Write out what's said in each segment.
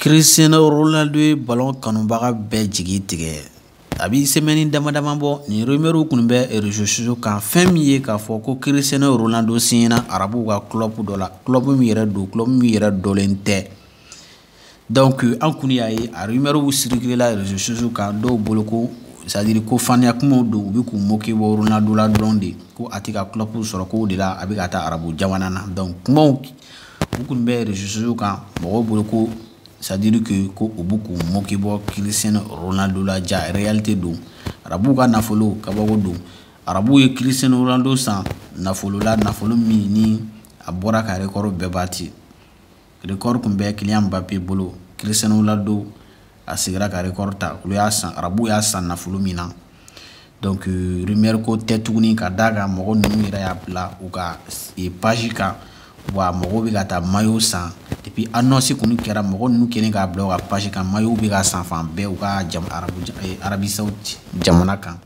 Cristiano Ronaldo ye balon kanubaga bɛɛ jigi tigɛ a bi semɛni dama dama bɔ nin rumɛriw kun bɛ rezo soso kan fɛn min ye k'a fɔ ko Cristiano Ronaldo siɲɛna arabuw ka club dɔ la club min yɛrɛ don club min yɛrɛ dɔlen tɛ donc an kun y'a ye a rumɛriw sirikirila rezo soso kan dɔw bolo ko c'est à dire ko faniya kumaw don u bɛ k'u moke bɔ Ronaldo la dɔrɔn de ko a tɛ ka club sɔrɔ k'o de la a bɛ ka taa arabu jamana na donc kumaw u kun bɛ reseaux kan mɔgɔw bolo ko c'est à dire que ko u b'u k'u moke bɔ christian ronaldo la ja réalité don arabuw ka nafolo kabako don arabuw ye christian ronaldo san nafolo la nafolo min ni a bɔra ka record bɛɛ bati record kun bɛ kiliyan bape bolo christian ronaldo a sigira ka record ta olu y'a san arabu y'a san nafolo min na donc euh, rumeur ko tɛ tuguni ka d'a kan mɔgɔ ninnu yɛrɛ y'a bila u ka e, page kan wa mɔgɔw bɛ ka taa mayo san depuis annonce kɔni kɛra mɔgɔ ninnu kɛlen k'a bila u ka page kan mayo bɛ ka san fan bɛɛ u ka jam arabu e, arabi saudi jamana kan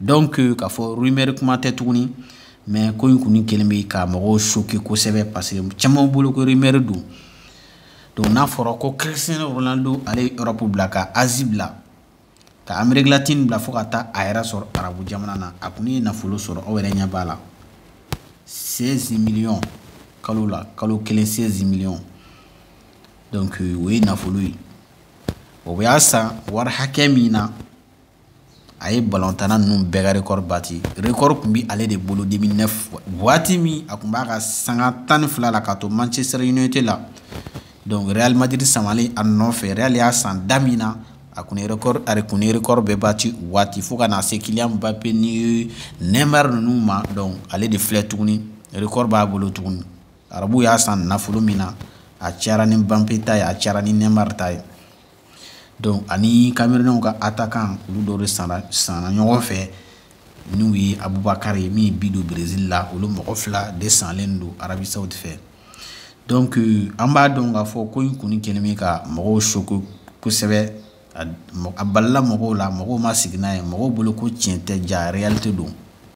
donc euh, k'a fɔ rumeur kuma tɛ tuguni mais ko in kɔni kɛlen bɛ ka mɔgɔw choquer kosɛbɛ parce que caman bolo ko rumeur don donc n'a fɔra ko cristiano ronaldo ale ye europe bila ka asie bila ka amérique latine bila fo ka taa a yɛrɛ sɔrɔ arabu jamana na a kun ye nafolo sɔrɔ aw yɛrɛ ɲɛ b'a la 16 millions kalo la kalo kelen 16 millions donc o ye nafolo ye o y'a san wari hakɛ min na a ye balontanna ninnu bɛɛ ka rekɔri bati rekɔri tun bɛ ale de bolo 2009 waati min a tun b'a ka sanga tan ni fila la k'a to manchester united la donc real madrid samalen a nɔfɛ real y'a san da min na a kun rekɔri a kun rekɔri bɛɛ bati waati fo ka na se kiliyan mbappe ni neymar ninnu ma donc ale de filɛ tuguni rekɔri b'a bolo tuguni arabu y'a san nafolo min na a cayara ni mbappe ta ye a cayara ni neymar ta ye donc ani kamerunɛnw ka atakan olu dɔw de sanna sanna ɲɔgɔn fɛ n'u ye abubakar ye min bi don brésil la olu mɔgɔ fila de sanlen don arabi saudi fɛ donc euh, an b'a dɔn k'a fɔ ko in kɔni kɛlen bɛ ka mɔgɔw soko kosɛbɛ a balila mɔgɔw la mɔgɔw ma sigi n'a ye mɔgɔw bolo ko tiɲɛ tɛ ja réalité don